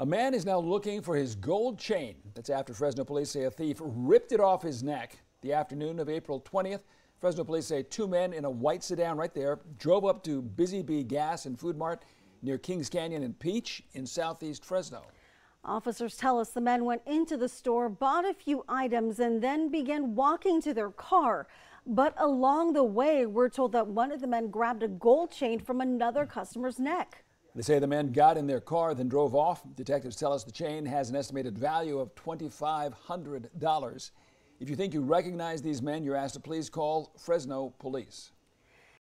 A man is now looking for his gold chain. That's after Fresno police say a thief ripped it off his neck. The afternoon of April 20th, Fresno police say two men in a white sedan right there drove up to Busy Bee Gas and Food Mart near Kings Canyon and Peach in southeast Fresno. Officers tell us the men went into the store, bought a few items, and then began walking to their car. But along the way, we're told that one of the men grabbed a gold chain from another customer's neck. They say the men got in their car, then drove off. Detectives tell us the chain has an estimated value of $2,500. If you think you recognize these men, you're asked to please call Fresno Police.